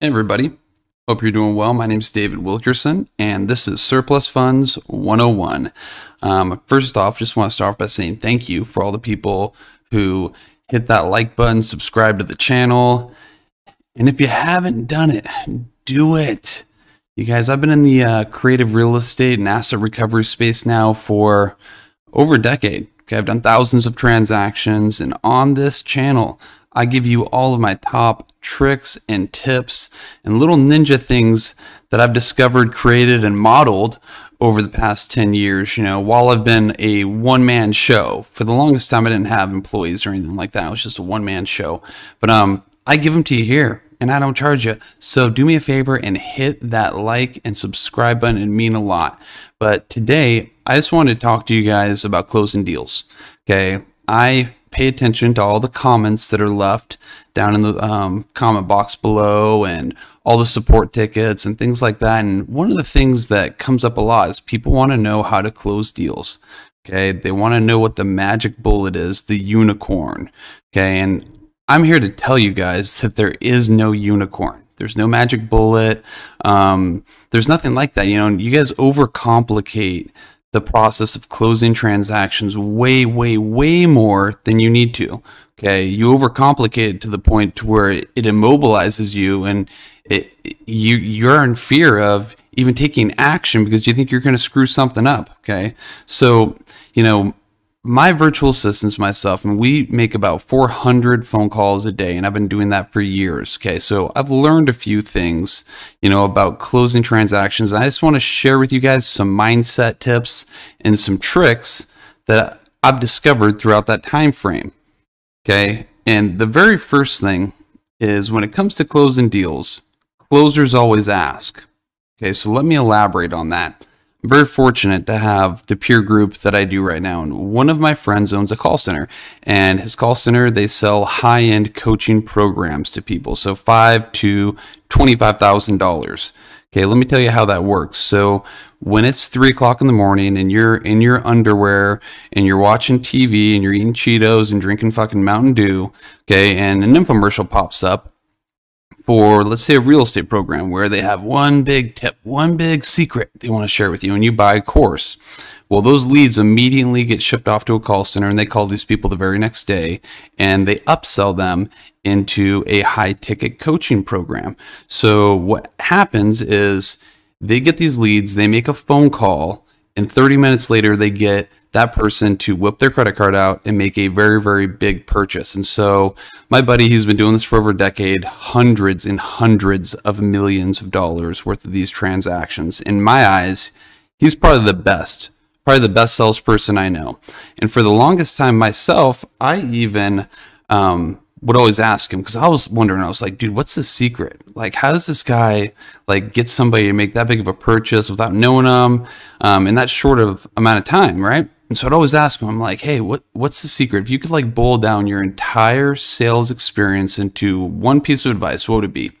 Hey everybody, hope you're doing well. My name is David Wilkerson, and this is Surplus Funds 101. Um, first off, just want to start off by saying thank you for all the people who hit that like button, subscribe to the channel, and if you haven't done it, do it. You guys, I've been in the uh, creative real estate and asset recovery space now for over a decade. Okay, I've done thousands of transactions, and on this channel, I give you all of my top tricks and tips and little ninja things that I've discovered, created, and modeled over the past 10 years. You know, while I've been a one man show, for the longest time, I didn't have employees or anything like that. It was just a one man show. But um, I give them to you here and I don't charge you. So do me a favor and hit that like and subscribe button. It mean a lot. But today, I just wanted to talk to you guys about closing deals. Okay. I pay attention to all the comments that are left down in the um, comment box below and all the support tickets and things like that. And one of the things that comes up a lot is people want to know how to close deals. Okay. They want to know what the magic bullet is, the unicorn. Okay. And I'm here to tell you guys that there is no unicorn. There's no magic bullet. Um, there's nothing like that. You know, you guys overcomplicate the process of closing transactions way, way, way more than you need to. Okay, you overcomplicate it to the point to where it, immobilizes you, and it you you're in fear of even taking action because you think you're going to screw something up. Okay, so you know my virtual assistants myself and we make about 400 phone calls a day and i've been doing that for years okay? So i've learned a few things you know about closing transactions i just want to share with you guys some mindset tips and some tricks that i've discovered throughout that time frame okay? And the very first thing is when it comes to closing deals closers always ask okay? So let me elaborate on that very fortunate to have the peer group that I do right now. And one of my friends owns a call center, and his call center they sell high end coaching programs to people, so five to twenty five thousand dollars. Okay, let me tell you how that works. So when it's three o'clock in the morning and you're in your underwear and you're watching TV and you're eating Cheetos and drinking fucking Mountain Dew, okay, and an infomercial pops up, for let's say a real estate program where they have one big tip, one big secret they want to share with you and you buy a course. Well, those leads immediately get shipped off to a call center and they call these people the very next day and they upsell them into a high ticket coaching program. So what happens is they get these leads, they make a phone call and 30 minutes later they get that person to whip their credit card out and make a very, very big purchase. And so, my buddy, he's been doing this for over a decade, hundreds and hundreds of millions of dollars worth of these transactions. In my eyes, he's probably the best, probably the best salesperson I know. And for the longest time myself, I even um, would always ask him because I was wondering, I was like, dude, what's the secret? Like, how does this guy like get somebody to make that big of a purchase without knowing them um, in that short of amount of time, right? And so I'd always ask him, I'm like, hey, what what's the secret? If you could like boil down your entire sales experience into one piece of advice, what would it be?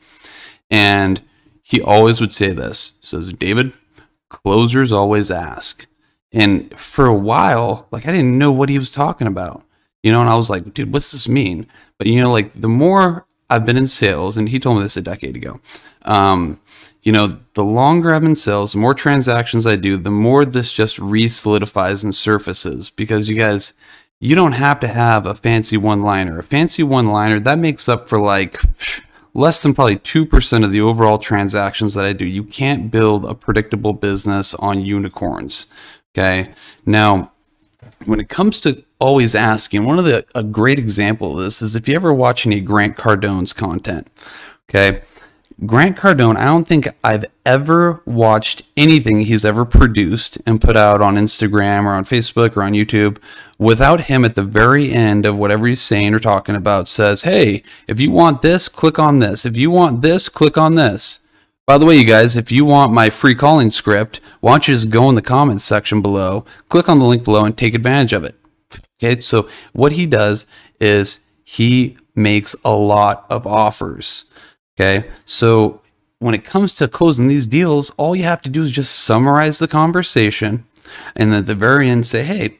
And he always would say this. He says, David, closers always ask. And for a while, like I didn't know what he was talking about. You know, and I was like, dude, what's this mean? But you know, like the more I've been in sales, and he told me this a decade ago. Um, you know, the longer I'm in sales, the more transactions I do, the more this just re-solidifies and surfaces. Because you guys, you don't have to have a fancy one-liner. A fancy one-liner that makes up for like less than probably 2% of the overall transactions that I do. You can't build a predictable business on unicorns. Okay. Now, when it comes to always asking, one of the a great example of this is if you ever watch any Grant Cardone's content. Okay. Grant Cardone, I don't think I've ever watched anything he's ever produced and put out on Instagram or on Facebook or on YouTube without him at the very end of whatever he's saying or talking about says, Hey, if you want this, click on this. If you want this, click on this. By the way, you guys, if you want my free calling script, why don't you just go in the comments section below, click on the link below, and take advantage of it. Okay, so what he does is he makes a lot of offers. Okay. So when it comes to closing these deals, all you have to do is just summarize the conversation and at the very end say, hey,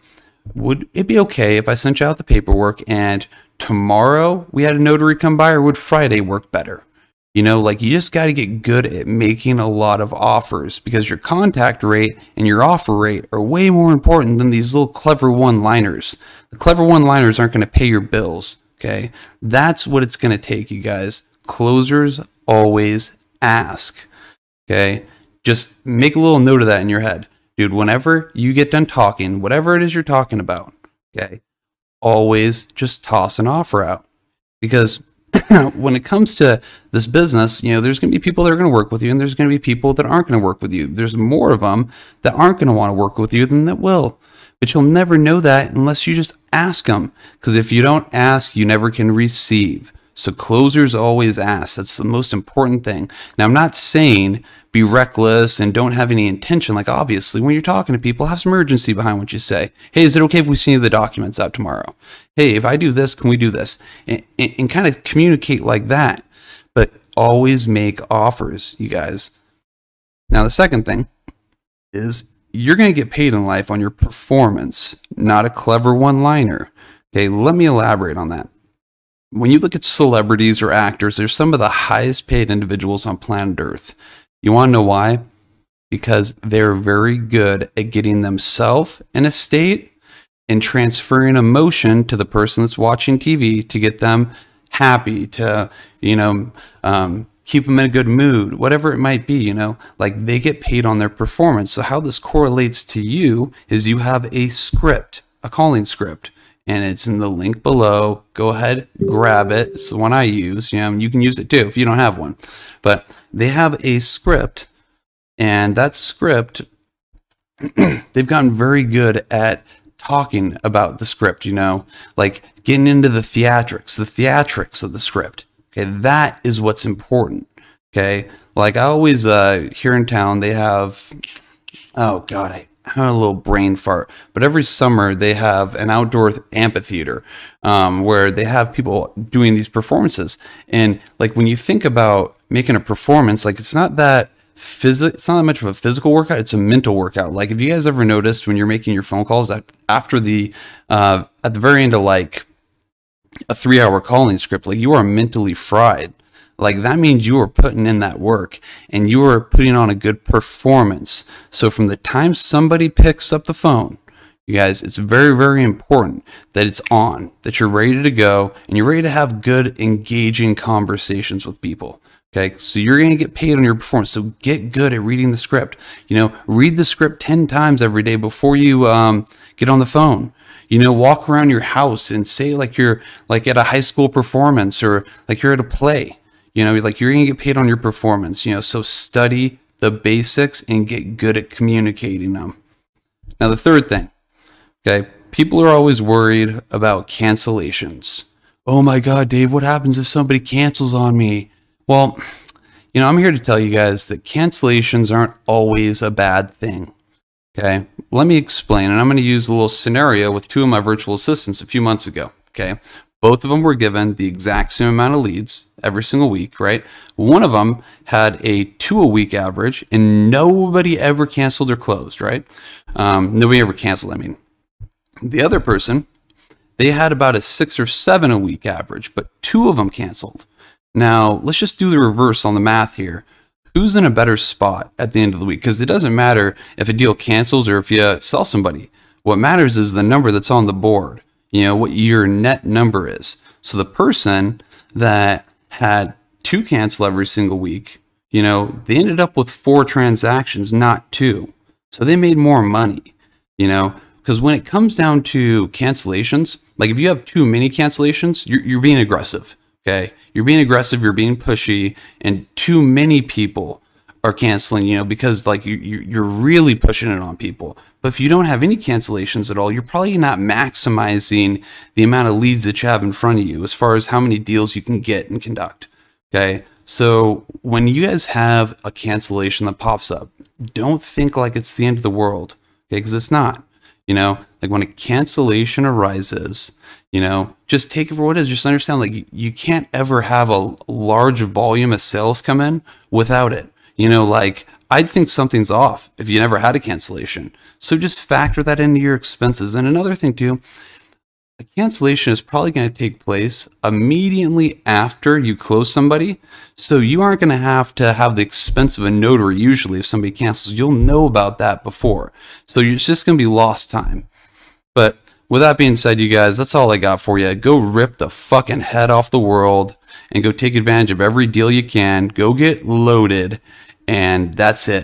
would it be okay if I sent you out the paperwork and tomorrow we had a notary come by or would Friday work better? You know, like you just got to get good at making a lot of offers because your contact rate and your offer rate are way more important than these little clever one liners. The clever one liners aren't going to pay your bills. Okay. That's what it's going to take, you guys. Closers always ask. Okay. Just make a little note of that in your head. Dude, whenever you get done talking, whatever it is you're talking about, okay, always just toss an offer out. Because when it comes to this business, you know, there's going to be people that are going to work with you, and there's going to be people that aren't going to work with you. There's more of them that aren't going to want to work with you than that will. But you'll never know that unless you just ask them. Because if you don't ask, you never can receive. So closers always ask. That's the most important thing. Now, I'm not saying be reckless and don't have any intention. Like, obviously, when you're talking to people, have some urgency behind what you say. Hey, is it okay if we send you the documents out tomorrow? Hey, if I do this, can we do this? And, and, and kind of communicate like that. But always make offers, you guys. Now, the second thing is you're going to get paid in life on your performance, not a clever one liner. Okay, let me elaborate on that when you look at celebrities or actors, they're some of the highest paid individuals on planet Earth. You want to know why? Because they're very good at getting themselves in a state and transferring emotion to the person that's watching TV to get them happy, to, you know, um, keep them in a good mood, whatever it might be, you know, like they get paid on their performance. So, how this correlates to you is you have a script, a calling script and it's in the link below. Go ahead, grab it. It's the one I use. You know, you can use it too if you don't have one. But they have a script, and that script, they've gotten very good at talking about the script. You know, like getting into the theatrics, the theatrics of the script. Okay, that is what's important. Okay, like I always uh, here in town, they have. Oh God, I a little brain fart, but every summer they have an outdoor amphitheater um, where they have people doing these performances. And like when you think about making a performance, like it's not that physical, it's not that much of a physical workout, it's a mental workout. Like if you guys ever noticed when you're making your phone calls after the, uh, at the very end of like a three hour calling script, like you are mentally fried like that means you are putting in that work and you are putting on a good performance. So from the time somebody picks up the phone, you guys, it's very, very important that it's on, that you're ready to go and you're ready to have good, engaging conversations with people. Okay, so you're going to get paid on your performance. So get good at reading the script. You know, read the script 10 times every day before you um, get on the phone. You know, walk around your house and say like you're like at a high school performance or like you're at a play. You know, like you're going to get paid on your performance, you know, so study the basics and get good at communicating them. Now, the third thing, okay, people are always worried about cancellations. Oh my God, Dave, what happens if somebody cancels on me? Well, you know, I'm here to tell you guys that cancellations aren't always a bad thing. Okay, let me explain, and I'm going to use a little scenario with two of my virtual assistants a few months ago. Okay, both of them were given the exact same amount of leads every single week, right? One of them had a two a week average and nobody ever canceled or closed, right? Um, nobody ever canceled, I mean. The other person, they had about a six or seven a week average, but two of them canceled. Now, let's just do the reverse on the math here. Who's in a better spot at the end of the week? Because it doesn't matter if a deal cancels or if you sell somebody. What matters is the number that's on the board you know, what your net number is. So the person that had two cancel every single week, you know, they ended up with four transactions, not two. So they made more money, you know, because when it comes down to cancellations, like if you have too many cancellations, you're, you're being aggressive. Okay. You're being aggressive, you're being pushy, and too many people are canceling, you know, because like you, you're really pushing it on people. But if you don't have any cancellations at all, you're probably not maximizing the amount of leads that you have in front of you as far as how many deals you can get and conduct. Okay. So when you guys have a cancellation that pops up, don't think like it's the end of the world. Okay. Because it's not. You know, like when a cancellation arises, you know, just take it for what it is. Just understand like you, you can't ever have a large volume of sales come in without it. You know, like I'd think something's off if you never had a cancellation. So just factor that into your expenses. And another thing too, a cancellation is probably going to take place immediately after you close somebody. So you aren't going to have to have the expense of a notary usually if somebody cancels. You'll know about that before. So it's just going to be lost time. But with that being said, you guys, that's all I got for you. Go rip the fucking head off the world and go take advantage of every deal you can. Go get loaded. And that's it.